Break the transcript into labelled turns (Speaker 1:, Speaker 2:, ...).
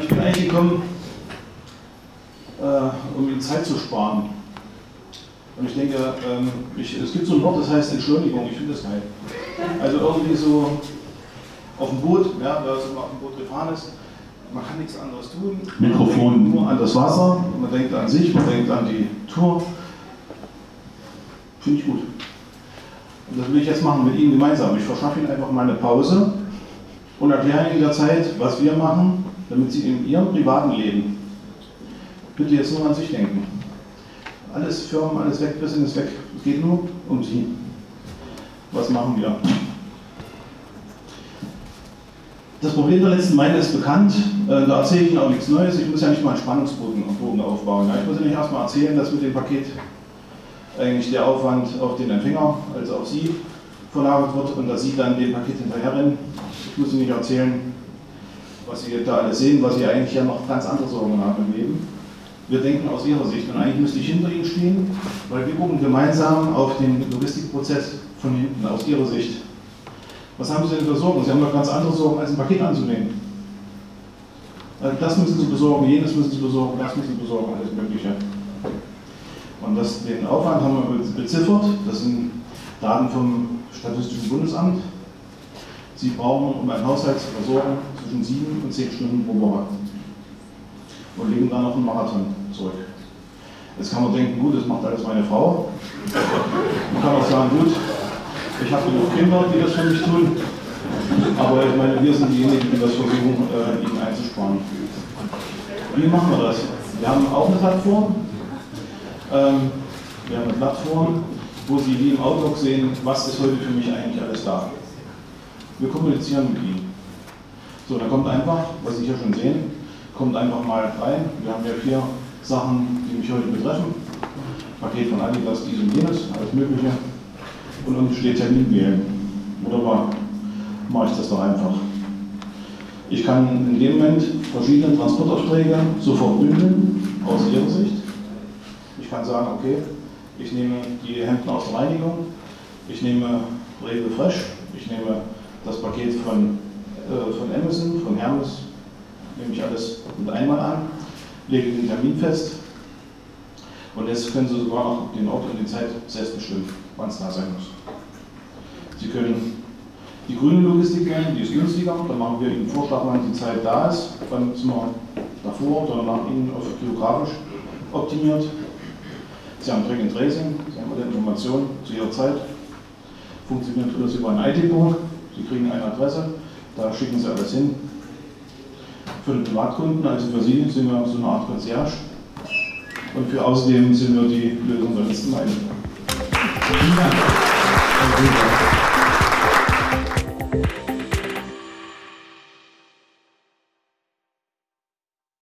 Speaker 1: Ich bin eigentlich gekommen, äh, um Ihnen Zeit zu sparen. Und ich denke, ähm, ich, es gibt so ein Wort, das heißt Entschleunigung, ich finde das geil. Also irgendwie so auf dem Boot, ja, wer so auf dem Boot gefahren ist, man kann nichts anderes tun.
Speaker 2: Mikrofon.
Speaker 1: Nur an das Wasser, man denkt an sich, man denkt an die Tour. Finde ich gut. Und das will ich jetzt machen mit Ihnen gemeinsam. Ich verschaffe Ihnen einfach mal eine Pause und erkläre Ihnen in der Zeit, was wir machen, damit Sie in Ihrem privaten Leben bitte jetzt nur an sich denken. Alles Firmen, alles weg, Business weg. Es geht nur um Sie. Was machen wir? Das Problem der letzten Meile ist bekannt, äh, da erzähle ich Ihnen auch nichts Neues. Ich muss ja nicht mal einen Spannungsbogen Bogen aufbauen. Ich muss Ihnen erstmal erzählen, dass mit dem Paket eigentlich der Aufwand auf den Empfänger, also auf Sie, verlagert wird und dass Sie dann dem Paket hinterherrennen. Ich muss Ihnen nicht erzählen, was Sie da alles sehen, was Sie eigentlich ja noch ganz andere Sorgen haben im Leben. Wir denken aus Ihrer Sicht und eigentlich müsste ich hinter Ihnen stehen, weil wir gucken gemeinsam auf den Logistikprozess von hinten, aus Ihrer Sicht. Was haben Sie denn für Sorgen? Sie haben doch ganz andere Sorgen, als ein Paket anzunehmen. Also das müssen Sie besorgen, jenes müssen Sie besorgen, das müssen Sie besorgen, alles Mögliche. Und das, den Aufwand haben wir beziffert. Das sind Daten vom Statistischen Bundesamt. Sie brauchen, um ein Haushalt zu versorgen, zwischen sieben und zehn Stunden pro Woche. Und legen dann noch einen Marathon zurück. Jetzt kann man denken, gut, das macht alles meine Frau. Man kann auch sagen, gut, ich habe genug Kinder, die das für mich tun. Aber ich meine, wir sind diejenigen, die das versuchen, äh, ihnen einzusparen. Wie machen wir das? Wir haben auch eine Plattform. Ähm, wir haben eine Plattform, wo Sie wie im Outlook sehen, was ist heute für mich eigentlich alles da. Wir kommunizieren mit Ihnen. So, da kommt einfach, was Sie hier schon sehen, kommt einfach mal rein. Wir haben ja vier Sachen, die mich heute betreffen. Paket von Adidas, dies und jenes, alles Mögliche und unten steht Termin wählen. Wunderbar, mache ich das doch einfach. Ich kann in dem Moment verschiedene Transportaufträge sofort bündeln, aus Ihrer Sicht. Ich kann sagen, okay, ich nehme die Hemden aus der Reinigung, ich nehme Rewe Fresh, ich nehme das Paket von, äh, von Amazon, von Hermes, nehme ich alles mit einmal an, lege den Termin fest und jetzt können Sie sogar noch den Ort und die Zeit selbst bestimmen, wann es da sein muss. Sie können die grüne Logistik wählen, die ist günstiger, dann machen wir Ihnen einen Vorschlag, wann die Zeit da ist, dann sind wir davor oder nach Ihnen auf geografisch optimiert. Sie haben and Tracing, Sie haben alle Informationen zu Ihrer Zeit. Funktioniert alles über ein IT-Book. Sie kriegen eine Adresse, da schicken Sie alles hin. Für den Privatkunden, also für Sie, sind wir so eine Art Concierge. Und für außerdem sind wir die Lösung der letzten Meile. Vielen Dank.